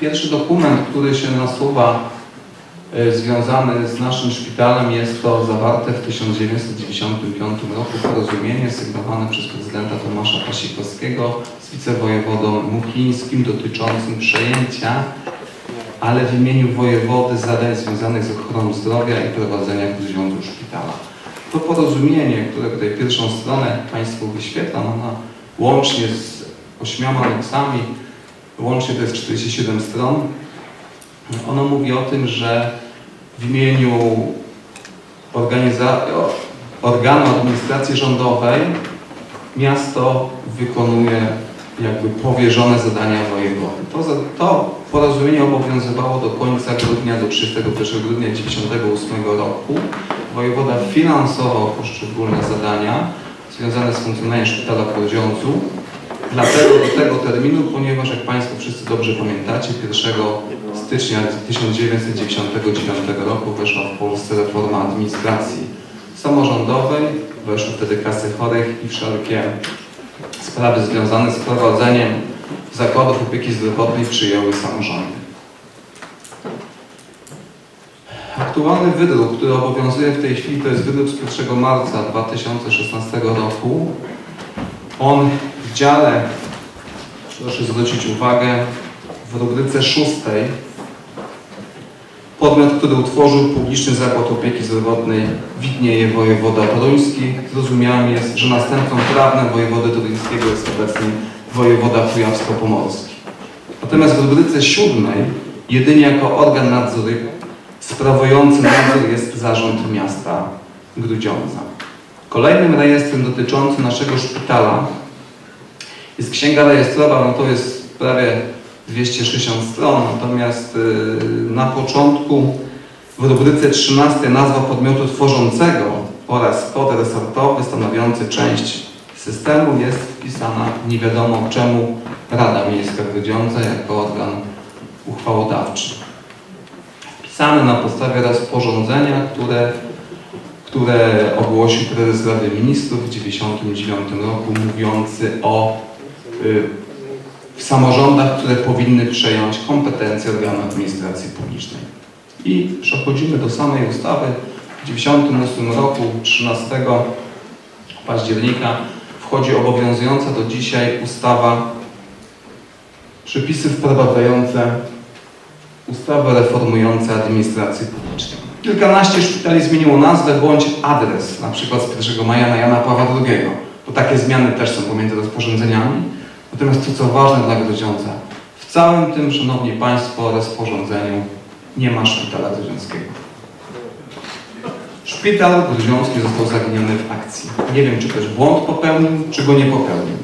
Pierwszy dokument, który się nasuwa e, związany z naszym szpitalem jest to zawarte w 1995 roku porozumienie sygnowane przez prezydenta Tomasza Pasikowskiego z wicewojewodą Muchińskim dotyczącym przejęcia, ale w imieniu wojewody zadań związanych z ochroną zdrowia i prowadzenia Gruziądzu szpitala. To porozumienie, które tutaj pierwszą stronę Państwu wyświetlam, ona łącznie z ośmioma aneksami, łącznie to jest 47 stron, ono mówi o tym, że w imieniu organu administracji rządowej miasto wykonuje jakby powierzone zadania wojewody. To, to porozumienie obowiązywało do końca grudnia, do 31 grudnia 1998 roku. Wojewoda finansował poszczególne zadania związane z funkcjonowaniem szpitala w Grudziądzu. Dlatego do tego terminu, ponieważ jak Państwo wszyscy dobrze pamiętacie, 1 stycznia 1999 roku weszła w Polsce reforma administracji samorządowej, weszły wtedy kasy chorych i wszelkie sprawy związane z prowadzeniem zakładów opieki zdrowotnej przyjęły samorządy. Aktualny wydruk, który obowiązuje w tej chwili, to jest wydruk z 1 marca 2016 roku. On dziale, proszę zwrócić uwagę, w rubryce szóstej Podmiot, który utworzył publiczny zakład opieki zdrowotnej widnieje wojewoda toruński. Zrozumiałym jest, że następcą prawnym wojewody toruńskiego jest obecnie wojewoda kujawsko-pomorski. Natomiast w rubryce siódmej jedynie jako organ nadzoru sprawujący nadzór jest zarząd miasta Grudziądza. Kolejnym rejestrem dotyczącym naszego szpitala jest księga rejestrowa, no to jest prawie 260 stron, natomiast y, na początku w rubryce 13 nazwa podmiotu tworzącego oraz kod resortowy stanowiący część systemu jest wpisana nie wiadomo czemu Rada Miejska Grudziądza jako organ uchwałodawczy. Wpisany na podstawie rozporządzenia, które, które ogłosił prezes Rady Ministrów w 1999 roku mówiący o w samorządach, które powinny przejąć kompetencje organu administracji publicznej. I przechodzimy do samej ustawy. W 1998 roku, 13 października, wchodzi obowiązująca do dzisiaj ustawa, przepisy wprowadzające ustawy reformujące administrację publiczną. Kilkanaście szpitali zmieniło nazwę bądź adres, na przykład z 1 maja na Jana Pawła II, bo takie zmiany też są pomiędzy rozporządzeniami. Natomiast to, co ważne dla Grudziądza, w całym tym, Szanowni Państwo, rozporządzeniu nie ma szpitala grudziąckiego. Szpital grudziącki został zaginiony w akcji. Nie wiem, czy też błąd popełnił, czy go nie popełnił.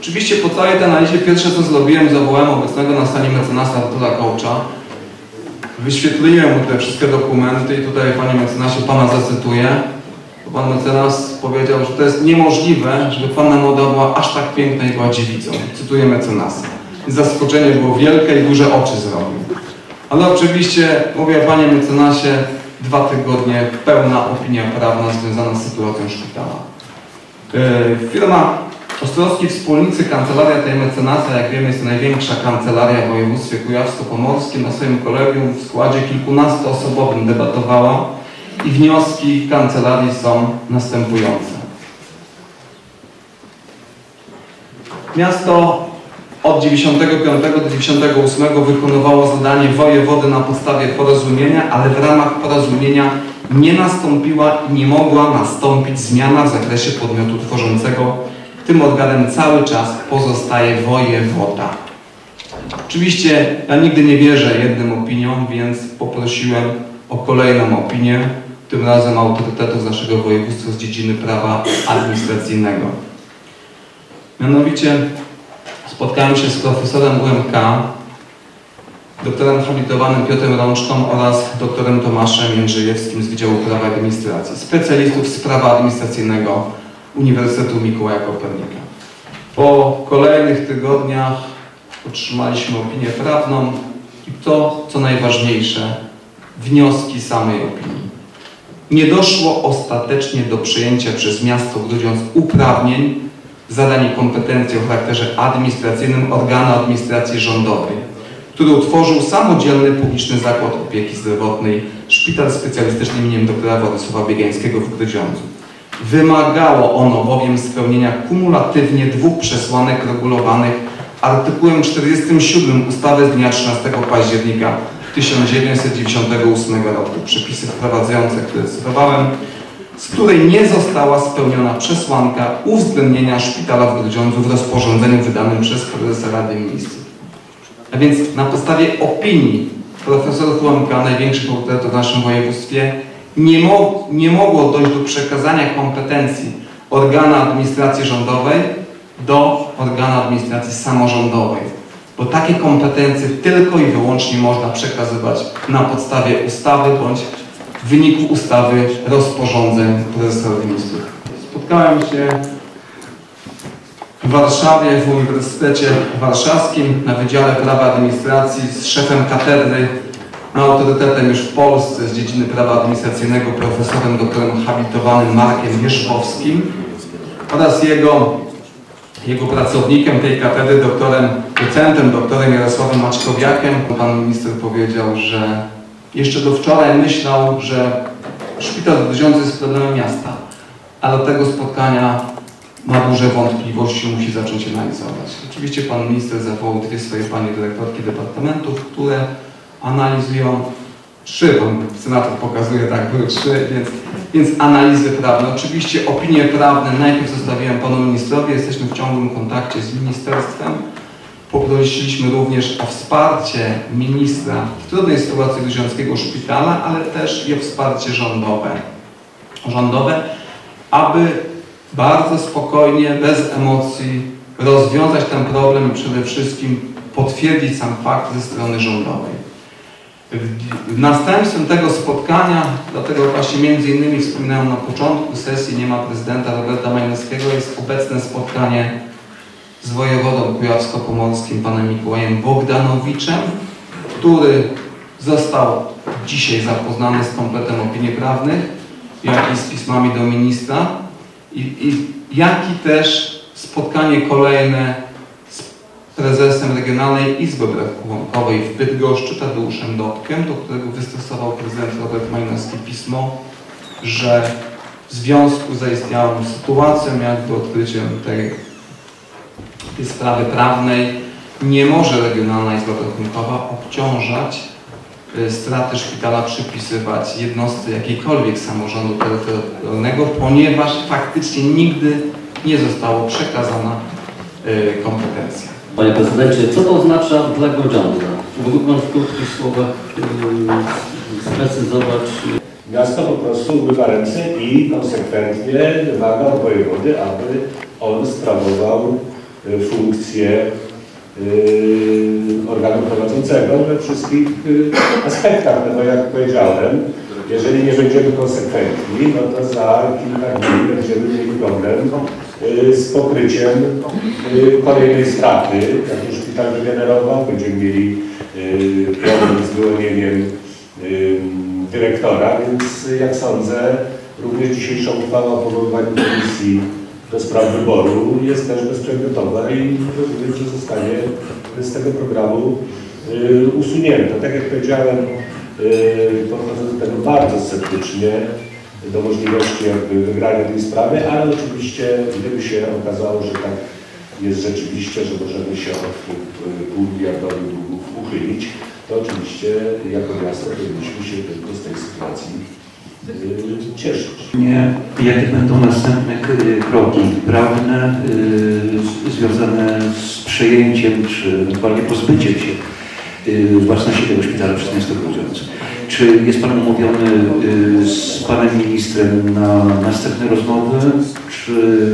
Oczywiście po całej tej analizie pierwsze, co zrobiłem, zawołałem obecnego na sali mecenasa Artura Kołcza. Wyświetliłem mu te wszystkie dokumenty i tutaj, Panie mecenasie, Pana zacytuję. Pan mecenas powiedział, że to jest niemożliwe, żeby Panna Młoda była aż tak piękna i była dziewicą. Cytuję mecenasa. Zaskoczenie było wielkie i duże oczy zrobił. Ale oczywiście, mówię Panie mecenasie, dwa tygodnie pełna opinia prawna związana z sytuacją szpitala. Yy, firma Ostrowski Wspólnicy, kancelaria tej mecenasa, jak wiemy, jest największa kancelaria w województwie kujawsko-pomorskim. Na swoim kolegium w składzie kilkunastoosobowym debatowała i wnioski kancelarii są następujące. Miasto od 95 do 98 wykonywało zadanie wojewody na podstawie porozumienia, ale w ramach porozumienia nie nastąpiła i nie mogła nastąpić zmiana w zakresie podmiotu tworzącego. Tym organem cały czas pozostaje wojewoda. Oczywiście ja nigdy nie wierzę jednym opiniom, więc poprosiłem o kolejną opinię, tym razem autorytetów z naszego województwa z dziedziny prawa administracyjnego. Mianowicie spotkałem się z profesorem UMK, doktorem habilitowanym Piotrem Rączką oraz doktorem Tomaszem Jędrzejewskim z Wydziału Prawa i Administracji, specjalistów z prawa administracyjnego Uniwersytetu Mikołaja Kopernika. Po kolejnych tygodniach otrzymaliśmy opinię prawną i to, co najważniejsze, wnioski samej opinii. Nie doszło ostatecznie do przejęcia przez miasto Grudziądz uprawnień, zadań i kompetencji o charakterze administracyjnym organu administracji rządowej. który utworzył samodzielny publiczny zakład opieki zdrowotnej Szpital Specjalistyczny im. dr. Władysława Biegańskiego w Grudziądzu. Wymagało ono bowiem spełnienia kumulatywnie dwóch przesłanek regulowanych artykułem 47 ustawy z dnia 13 października 1998 roku. Przepisy wprowadzające, które cytowałem, z której nie została spełniona przesłanka uwzględnienia szpitala w Grudziądzu w rozporządzeniu wydanym przez prezesa Rady Ministrów. A więc na podstawie opinii profesorów UMK, największych autorytetów w naszym województwie, nie, mo nie mogło dojść do przekazania kompetencji organu administracji rządowej do organu administracji samorządowej. Bo takie kompetencje tylko i wyłącznie można przekazywać na podstawie ustawy bądź w wyniku ustawy rozporządzeń prezesa Ministrów. Spotkałem się w Warszawie, w Uniwersytecie Warszawskim na Wydziale Prawa Administracji z szefem katedry, autorytetem już w Polsce z dziedziny prawa administracyjnego, profesorem doktorem habilitowanym Markiem Mieszkowskim oraz jego, jego pracownikiem tej katedry, doktorem, docentem, doktorem Jarosławem Maćkowiakiem. Pan minister powiedział, że jeszcze do wczoraj myślał, że szpital w jest problemem miasta, a do tego spotkania ma duże wątpliwości, musi zacząć analizować. Oczywiście pan minister zawołał dwie swoje panie dyrektorki departamentów, które analizują trzy, pan senator pokazuje, tak, były trzy, więc, więc analizy prawne. Oczywiście opinie prawne najpierw zostawiłem panu ministrowi, jesteśmy w ciągłym kontakcie z ministerstwem. Poprosiliśmy również o wsparcie ministra w trudnej sytuacji Gruziąckiego Szpitala, ale też i o wsparcie rządowe, rządowe aby bardzo spokojnie, bez emocji rozwiązać ten problem i przede wszystkim potwierdzić sam fakt ze strony rządowej. Następstwem tego spotkania, dlatego właśnie między innymi wspominałem na początku sesji, nie ma prezydenta Roberta Majnowskiego, jest obecne spotkanie z wojewodą kujawsko-pomorskim, panem Mikołajem Bogdanowiczem, który został dzisiaj zapoznany z kompletem opinii prawnych, jak i z pismami do ministra, i, i jak i też spotkanie kolejne prezesem Regionalnej Izby Rachunkowej w Bydgoszczy, Tadeuszem Dotkiem, do którego wystosował prezydent Robert Majnowski pismo, że w związku z zaistniałą sytuacją, jakby odkryciem tej, tej sprawy prawnej, nie może Regionalna Izba Rachunkowa obciążać Y, straty szpitala przypisywać jednostce jakiejkolwiek samorządu terytorialnego, ponieważ faktycznie nigdy nie zostało przekazana y, kompetencja. Panie Prezydencie, co to oznacza dla Grudziądza? Mógłby Pan w krótkich słowach y, sprecyzować? Miasto po prostu umywa ręce i konsekwentnie wymaga od wojewody, aby on sprawował funkcję Yy, organu prowadzącego we wszystkich aspektach. No bo jak powiedziałem, jeżeli nie będziemy konsekwentni, no to za kilka dni będziemy mieli problem z pokryciem kolejnej straty, jak już szpital wygenerował, będziemy mieli problem z wyłonieniem dyrektora, więc jak sądzę, również dzisiejsza uchwała o powoływaniu komisji do spraw wyboru jest też bezprzedmiotowa i rozumiem, że zostanie z tego programu y, usunięta. Tak jak powiedziałem, y, podchodzę do tego bardzo sceptycznie, do możliwości jakby wygrania tej sprawy, ale oczywiście gdyby się okazało, że tak jest rzeczywiście, że możemy się od y, półmiliardowych długów uchylić, to oczywiście jako miasto powinniśmy się tylko z tej sytuacji cieszyć. Nie, jakie będą następne kroki prawne y, związane z przejęciem czy ewentualnie pozbyciem się y, własności tego szpitala przez miasto Grudziądz? Czy jest Pan umówiony y, z Panem Ministrem na następne rozmowy, czy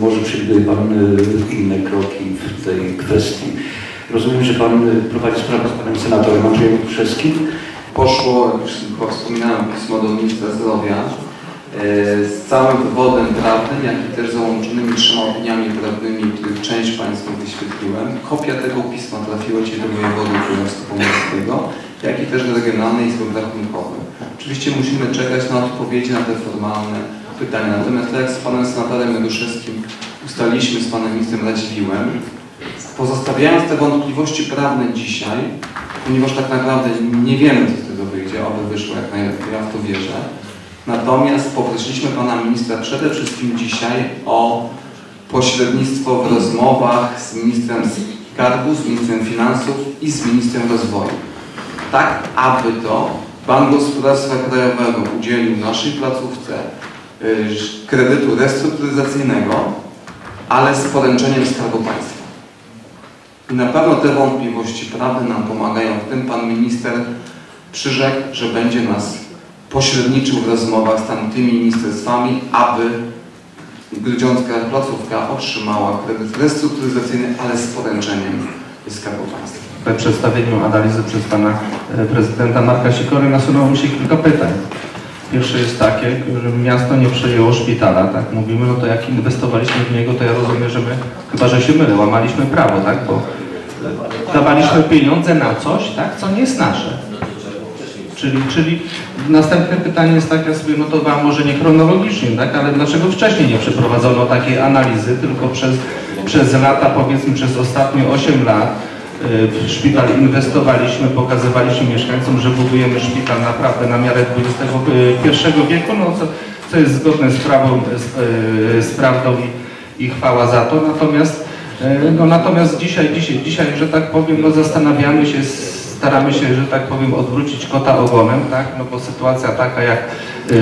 może przewiduje Pan inne kroki w tej kwestii? Rozumiem, że Pan prowadzi sprawę z Panem Senatorem Andrzejem Krzeskim poszło, już wspominałem, pismo do ministra zdrowia z całym dowodem prawnym, jak i też załączonymi trzema opiniami prawnymi, których część Państwu wyświetliłem. Kopia tego pisma trafiła Ci do wojewody kujawsko-pomorskiego, jak i też do Regionalnej Izby Rachunkowej. Oczywiście musimy czekać na odpowiedzi na te formalne pytania. Natomiast tak jak z Panem Senatorem Jaduszewskim ustaliliśmy z Panem Ministrem Radziwiłem, pozostawiając te wątpliwości prawne dzisiaj, ponieważ tak naprawdę nie wiemy, co z tego wyjdzie, oby wyszło jak najlepiej, ja w to wierzę. Natomiast poprosiliśmy Pana Ministra przede wszystkim dzisiaj o pośrednictwo w rozmowach z Ministrem Skarbu, z Ministrem Finansów i z Ministrem Rozwoju. Tak, aby to Bank Gospodarstwa Krajowego udzielił naszej placówce y, kredytu restrukturyzacyjnego, ale z poręczeniem Skarbu Państwa. I na pewno te wątpliwości prawne nam pomagają. W tym Pan Minister przyrzekł, że będzie nas pośredniczył w rozmowach z tamtymi ministerstwami, aby Grudziącka placówka otrzymała kredyt restrukturyzacyjny, ale z poręczeniem Skarbu Państwa. Po przedstawieniu analizy przez pana e, prezydenta Marka Sikory nasunęło mi się kilka pytań. Pierwsze jest takie, że miasto nie przejęło szpitala, tak? Mówimy, no to jak inwestowaliśmy w niego, to ja rozumiem, że my, chyba że się mylę, łamaliśmy prawo, tak? Bo dawaliśmy pieniądze na coś, tak? Co nie jest nasze. Czyli, czyli następne pytanie jest takie sobie notowałem, może nie chronologicznie, tak? Ale dlaczego wcześniej nie przeprowadzono takiej analizy, tylko przez, przez lata, powiedzmy przez ostatnie 8 lat, w szpital inwestowaliśmy, pokazywaliśmy mieszkańcom, że budujemy szpital naprawdę na miarę XXI wieku, no co, co jest zgodne z, prawą, z, z prawdą i, i chwała za to. Natomiast, no, natomiast dzisiaj, dzisiaj, dzisiaj, że tak powiem, no, zastanawiamy się, staramy się, że tak powiem, odwrócić kota ogonem, tak? No bo sytuacja taka jak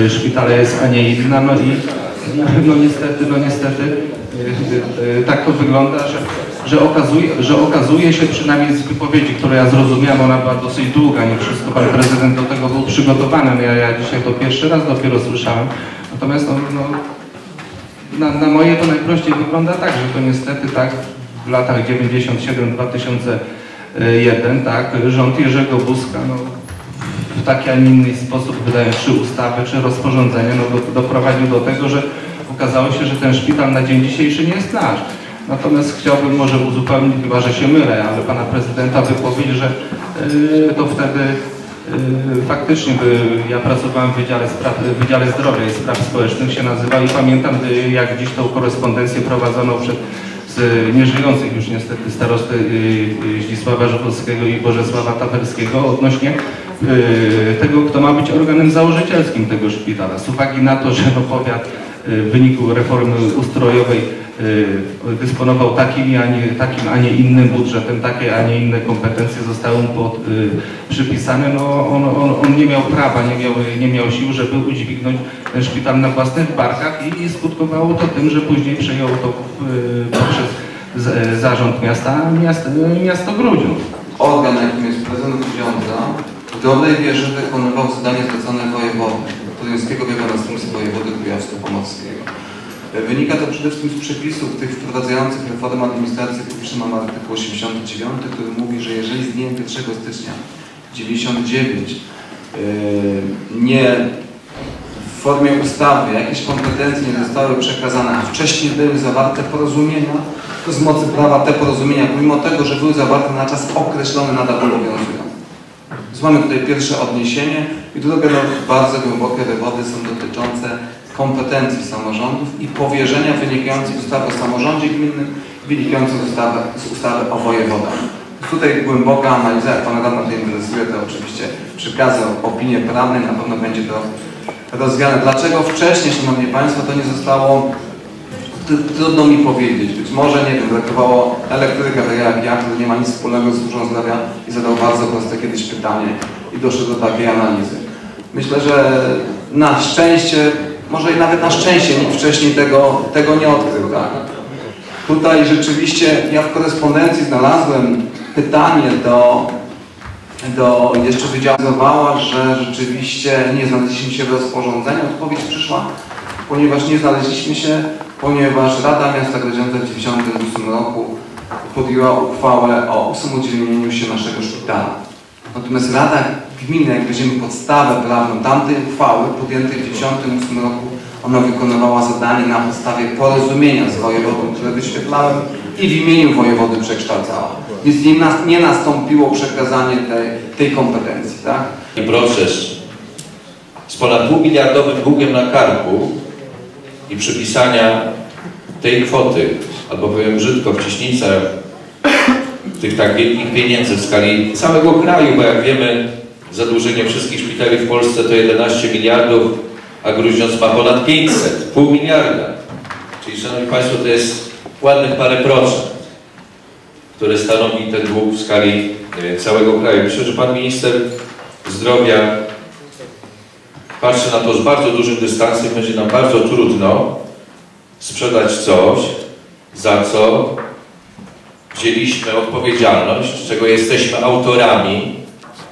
szpitale jest, a nie inna, no i no niestety, no niestety tak to wygląda, że że okazuje, że okazuje się, przynajmniej z wypowiedzi, które ja zrozumiałem, ona była dosyć długa, nie wszystko pan prezydent do tego był przygotowany, no ja, ja dzisiaj to pierwszy raz dopiero słyszałem, natomiast no, no, na, na moje to najprościej wygląda tak, że to niestety tak w latach 97-2001, tak, rząd Jerzego Buzka, no, w taki, a nie inny sposób wydając czy ustawy, czy rozporządzenie, no, do, doprowadził do tego, że okazało się, że ten szpital na dzień dzisiejszy nie jest nasz. Natomiast chciałbym może uzupełnić, chyba że się mylę, ale pana prezydenta wypowiedź, że yy, to wtedy yy, faktycznie by, ja pracowałem w Wydziale, Spraw, Wydziale Zdrowia i Spraw Społecznych się nazywa i pamiętam jak dziś tą korespondencję prowadzono przed z nieżyjących już niestety starosty yy, Zdzisława Żuchowskiego i Bożesława Taterskiego odnośnie tego, kto ma być organem założycielskim tego szpitala. Z uwagi na to, że no, powiat w wyniku reformy ustrojowej dysponował takim, a nie, takim, a nie innym budżetem, takie, a nie inne kompetencje zostały mu pod, y, przypisane, no on, on, on, nie miał prawa, nie miał, nie miał sił, żeby udźwignąć ten szpital na własnych barkach i, i skutkowało to tym, że później przejął to y, poprzez z, zarząd miasta, miast, miasto Grudziądz. Organ, jakim jest prezydent Grudziądza, w dobrej wierze wykonywał zadanie zlecone wojewody, Toruńskiego Biura Następcy Wojewody Kujawsko-Pomorskiego. Wynika to przede wszystkim z przepisów tych wprowadzających reformę administracji publicznej. Mamy artykuł 89, który mówi, że jeżeli z dniem 1 stycznia 99 yy, nie w formie ustawy jakieś kompetencje nie zostały przekazane, a wcześniej były zawarte porozumienia, to z mocy prawa te porozumienia, pomimo tego, że były zawarte na czas określony, nadal obowiązują. Mamy tutaj pierwsze odniesienie i drugie no, bardzo głębokie wywody są dotyczące kompetencji samorządów i powierzenia wynikających z ustawy o samorządzie gminnym, wynikających z ustawy, z ustawy o wojewodach. Tutaj głęboka analiza, jak Pana Radna to interesuje, to oczywiście przekazał opinię prawnej, na pewno będzie to rozwiane. Dlaczego wcześniej, Szanowni Państwo, to nie zostało, trudno mi powiedzieć. Być może, nie wiem, brakowało elektryka, tak jak ja, który nie ma nic wspólnego z służbą zdrowia i zadał bardzo proste kiedyś pytanie i doszedł do takiej analizy. Myślę, że na szczęście może i nawet na szczęście nikt wcześniej tego, tego nie odkrył. Tak? Tutaj rzeczywiście ja w korespondencji znalazłem pytanie do, do jeszcze Wydziału, że rzeczywiście nie znaleźliśmy się w rozporządzeniu. Odpowiedź przyszła, ponieważ nie znaleźliśmy się, ponieważ Rada Miasta Grodziądza w 1998 roku podjęła uchwałę o usamodzielnieniu się naszego szpitala. Natomiast Rada Gminy, jak weźmiemy podstawę prawną tamtej uchwały podjętej w 1998 roku, ona wykonywała zadanie na podstawie porozumienia z wojewodą, które wyświetlałem i w imieniu wojewody przekształcała. Więc nie, nas, nie nastąpiło przekazanie tej, tej kompetencji. Tak? Proces z ponad dwumiliardowym długiem na karku i przypisania tej kwoty, albo powiem brzydko, wciśnica tych tak wielkich pieniędzy w skali całego kraju, bo jak wiemy, zadłużenie wszystkich szpitali w Polsce to 11 miliardów, a Gruźniąc ma ponad 500, pół miliarda. Czyli, Szanowni Państwo, to jest ładnych parę procent, które stanowi ten dług w skali całego kraju. Myślę, że Pan Minister Zdrowia patrzy na to z bardzo dużym dystansem. Będzie nam bardzo trudno sprzedać coś, za co wzięliśmy odpowiedzialność, czego jesteśmy autorami,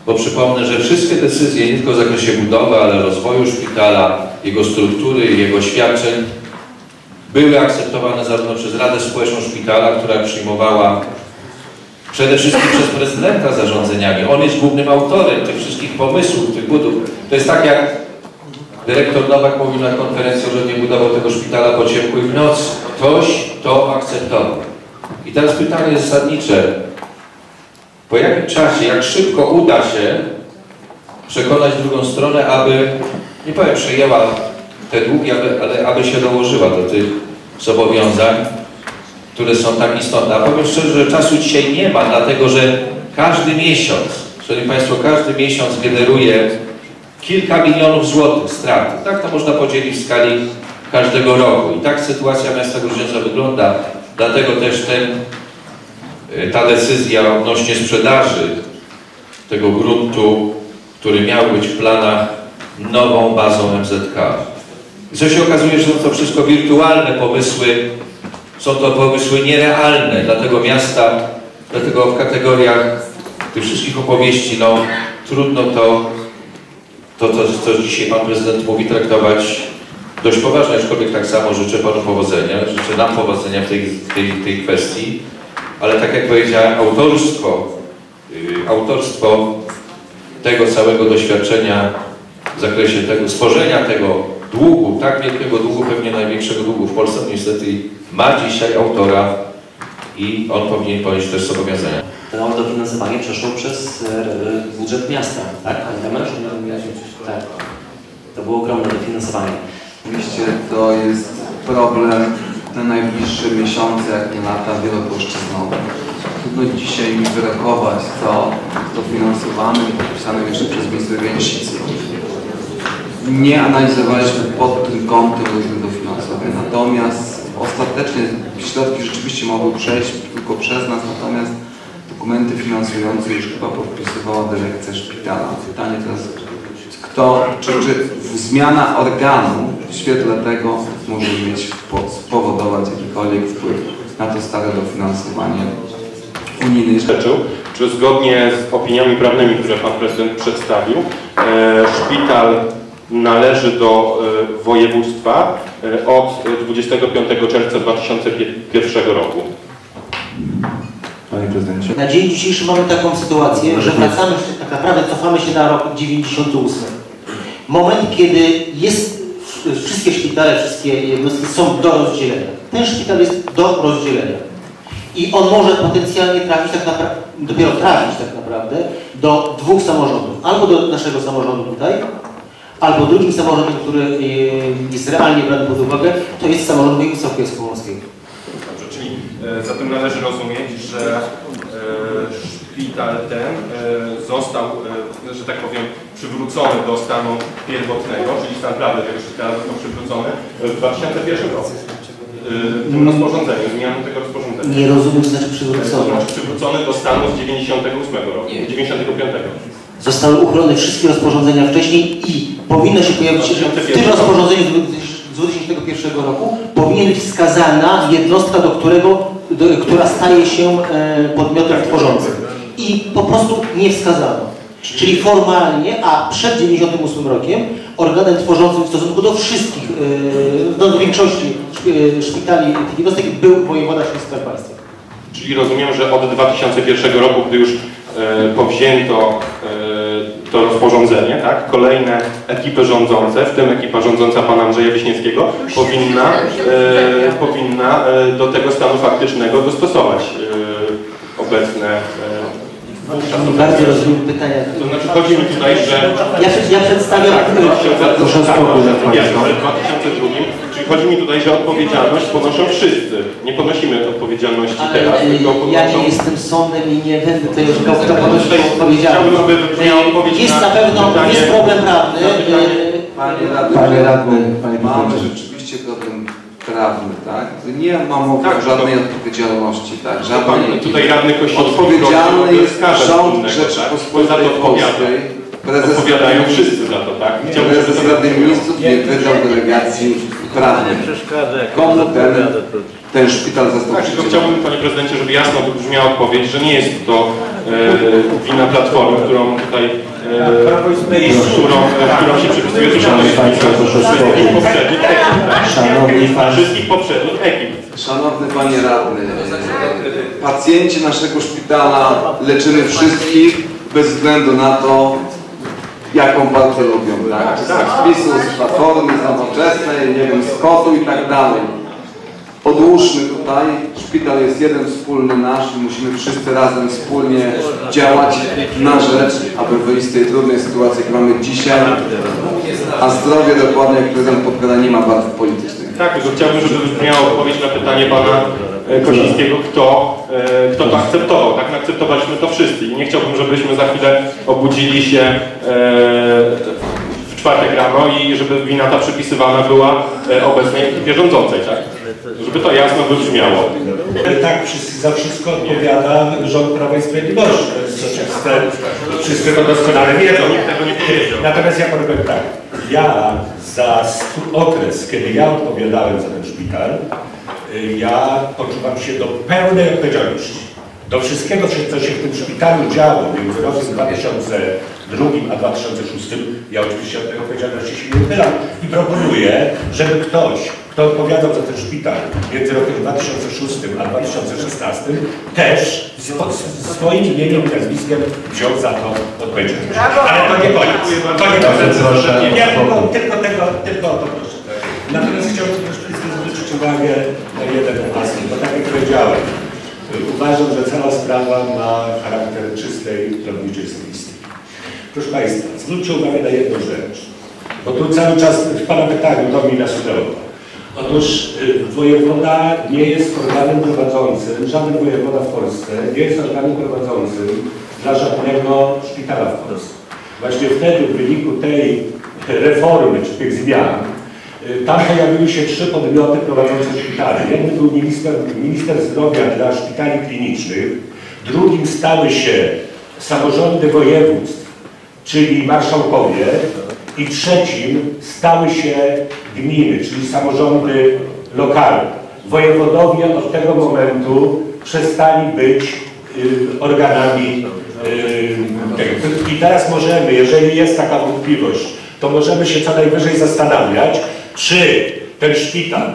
bo przypomnę, że wszystkie decyzje, nie tylko w zakresie budowy, ale rozwoju szpitala, jego struktury, jego świadczeń, były akceptowane zarówno przez Radę Społeczną Szpitala, która przyjmowała przede wszystkim przez prezydenta zarządzeniami. On jest głównym autorem tych wszystkich pomysłów, tych budów. To jest tak jak dyrektor Nowak mówił na konferencji, że nie budował tego szpitala po ciepłej w nocy. Ktoś to akceptował. I teraz pytanie zasadnicze. Po jakim czasie, jak szybko uda się przekonać drugą stronę, aby, nie powiem, przejęła te długi, ale, ale aby się dołożyła do tych zobowiązań, które są tak istotne. A powiem szczerze, że czasu dzisiaj nie ma, dlatego że każdy miesiąc, Szanowni Państwo, każdy miesiąc generuje kilka milionów złotych straty. Tak to można podzielić w skali każdego roku. I tak sytuacja miasta Grudziądza wygląda. Dlatego też ten, y, ta decyzja odnośnie sprzedaży tego gruntu, który miał być w planach nową bazą MZK. I co się okazuje, że są to wszystko wirtualne pomysły, są to pomysły nierealne dla tego miasta, dlatego w kategoriach tych wszystkich opowieści, no trudno to, to, to co dzisiaj Pan Prezydent mówi, traktować dość poważnie, aczkolwiek tak samo życzę Panu powodzenia, życzę nam powodzenia w tej, tej, tej kwestii, ale tak jak powiedziałem, autorstwo, yy, autorstwo tego całego doświadczenia w zakresie tego stworzenia tego długu, tak wielkiego długu, pewnie największego długu w Polsce, niestety ma dzisiaj autora i on powinien ponieść też zobowiązania. To dofinansowanie przeszło przez e, budżet miasta, tak? Pamiętamy? Tak. To było ogromne dofinansowanie. Oczywiście to jest problem na najbliższe miesiące, jak nie lata wielopłaszczyznowe. Trudno dzisiaj mi wyrokować, co dofinansowanym i podpisanym jeszcze przez ministra Gęsicę. Nie analizowaliśmy pod tym kątem różnych dofinansowań. Natomiast ostatecznie środki rzeczywiście mogły przejść tylko przez nas, natomiast dokumenty finansujące już chyba podpisywała dyrekcja szpitala. Pytanie teraz, kto, czy, czy zmiana organu w świetle tego może mieć, spowodować jakikolwiek wpływ na to stare dofinansowanie unijne. Czy zgodnie z opiniami prawnymi, które Pan Prezydent przedstawił, e, szpital należy do e, województwa e, od 25 czerwca 2001 roku. Panie Prezydencie. Na dzień dzisiejszy mamy taką sytuację, że wracamy, się- tak naprawdę cofamy się na rok 98. Moment, kiedy jest, wszystkie szpitale, wszystkie jednostki są do rozdzielenia. Ten szpital jest do rozdzielenia. I on może potencjalnie trafić tak naprawdę, dopiero trafić tak naprawdę do dwóch samorządów. Albo do naszego samorządu tutaj, albo drugim samorządem, który y, jest realnie brany pod uwagę, to jest samorząd województwa kujawsko-pomorskiego. Dobrze, czyli e, zatem należy rozumieć, że e, szpital ten e, został, e, że tak powiem, przywrócony do stanu pierwotnego, czyli stan prawny tego szpitala został przywrócony w 2001 roku. E, tym rozporządzeniem, zmianą tego rozporządzenia. Nie rozumiem, co znaczy To przywrócony. znaczy przywrócony do stanu z 98 roku, 95. Zostały uchylone wszystkie rozporządzenia wcześniej i powinno się pojawić, w tym rozporządzeniu z 2001 roku powinien być wskazana jednostka, do którego, do, która staje się e, podmiotem tworzącym. I po prostu nie wskazano. Czyli formalnie, a przed 98 rokiem organem tworzącym w stosunku do wszystkich, e, do większości szpi- szpitali tych jednostek był wojewoda Śląska Państwa. Czyli rozumiem, że od 2001 roku, gdy już e, powzięto e, to rozporządzenie, tak, kolejne ekipy rządzące, w tym ekipa rządząca pana Andrzeja Wiśniewskiego, powinna, e, powinna e, do tego stanu faktycznego dostosować e, obecne Nie bardzo rozumiem pytania. To znaczy chodzi mi tutaj, że Ja, ja przedstawiam... tak, w 2000 Proszę o tak, spokój. dobrze, jest, ale w 2002, czyli chodzi mi tutaj, że odpowiedzialność ponoszą wszyscy. Nie ponosimy odpowiedzialności Ale teraz, tylko ja ponoszą... nie jestem sądem i nie będę tutaj orzekał, kto ponosi odpowiedzialność. Chciałbym, żeby brzmiała odpowiedź Jest na na pewno pytanie- jest problem prawny. Panie radny, Panie radny, panie mamy rzeczywiście problem prawny, tak? Nie ma mowy Tak, żadnej odpowiedzialności, tak? Pan, Żadnej. tutaj radny Kościelski Odpowiedzialny jest rząd tak? Rzeczypospolitej to. Polskiej. Prezes Odpowiadają wszyscy za to, tak? Chciałbym, Prezes Rady Ministrów nie wydał delegacji prawnej. Komu ten, ten szpital został Tak, chciałbym, panie prezydencie, żeby jasno tu brzmiała odpowiedź, że nie jest to e, wina Platformy, którą tutaj e, którą, e, którą się przypisuje wszystkich poprzednich ekip. tak? Wszystkich poprzednich ekip. Szanowny Panie Radny, pacjenci naszego szpitala leczymy wszystkich bez względu na to, jaką partię lubią, tak? Czy z PiSu, z Platformy, z Nowoczesnej, nie wiem, z KOTU i tak dalej. Odłóżmy tutaj, szpital jest jeden wspólny nasz i musimy wszyscy razem wspólnie działać na rzecz, aby wyjść z tej trudnej sytuacji, jaką mamy dzisiaj. A zdrowie dokładnie, jak prezydent podkreśla, nie ma barw politycznych. Tak, tylko chciałbym, żeby wybrzmiała odpowiedź na pytanie pana e, Kosińskiego, kto, e, kto to akceptował. Tak, akceptowaliśmy to wszyscy i nie chciałbym, żebyśmy za chwilę obudzili się e, w czwartek rano i żeby wina ta przypisywana była obecnej ekipie rządzącej, tak? Żeby to jasno wybrzmiało. Tak, za wszystko odpowiada rząd Prawa i Sprawiedliwości. To jest oczywiste. Wszyscy to doskonale wiedzą. Nikt tego nie powiedział. Natomiast ja powiem tak. Ja za okres, kiedy ja odpowiadałem za ten szpital, ja poczuwam się do pełnej odpowiedzialności. Do wszystkiego, co się w tym szpitalu działo między rokiem 2002 a 2006, ja oczywiście od tej odpowiedzialności się nie uchylam i proponuję, żeby ktoś, kto odpowiadał za ten szpital między rokiem 2006 a 2016, też swo- swoim imieniem i nazwiskiem wziął za to odpowiedzialność. Ale to nie koniec. To nie koniec. Nie, tylko, tylko tego, tylko o to proszę. Natomiast chciałbym uwagę na jeden aspekt, bo tak jak powiedziałem, uważam, że cała sprawa ma charakter czystej, prawniczej statystyki. Proszę Państwa, zwróćcie uwagę na jedną rzecz, bo tu cały czas w Pana pytaniu to mi nasunęło. Otóż y, wojewoda nie jest organem prowadzącym, żaden wojewoda w Polsce nie jest organem prowadzącym dla żadnego szpitala w Polsce. Właśnie wtedy w wyniku tej reformy czy tych zmian tam pojawiły się trzy podmioty prowadzące szpitale. Jeden był minister, minister zdrowia dla szpitali klinicznych, drugim stały się samorządy województw, czyli marszałkowie i trzecim stały się gminy, czyli samorządy lokalne. Wojewodowie od tego momentu przestali być y, organami y. I teraz możemy, jeżeli jest taka wątpliwość, to możemy się co najwyżej zastanawiać, czy ten szpital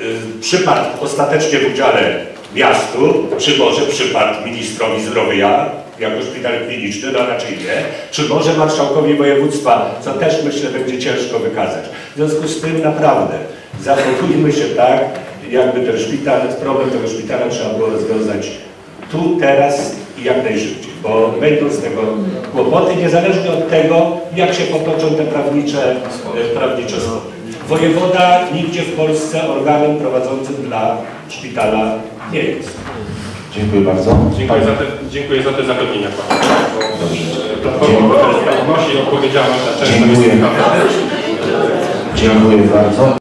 y, przypadł ostatecznie w udziale miastu, czy może przypadł ministrowi zdrowia jako szpital kliniczny, no raczej nie, czy może marszałkowi województwa, co też myślę będzie ciężko wykazać. W związku z tym naprawdę zachowujmy się tak, jakby ten szpital, problem tego szpitala trzeba było rozwiązać tu, teraz i jak najszybciej, bo będą z tego kłopoty, niezależnie od tego, jak się potoczą te prawnicze, prawnicze spory. Wojewoda nigdzie w Polsce organem prowadzącym dla szpitala nie jest. Dziękuję bardzo. Dziękuję za te, dziękuję za te zapewnienia Platforma Obywatelska odpowiedzialność za część. Dziękuję bardzo.